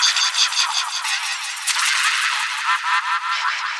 Ha ha ha ha!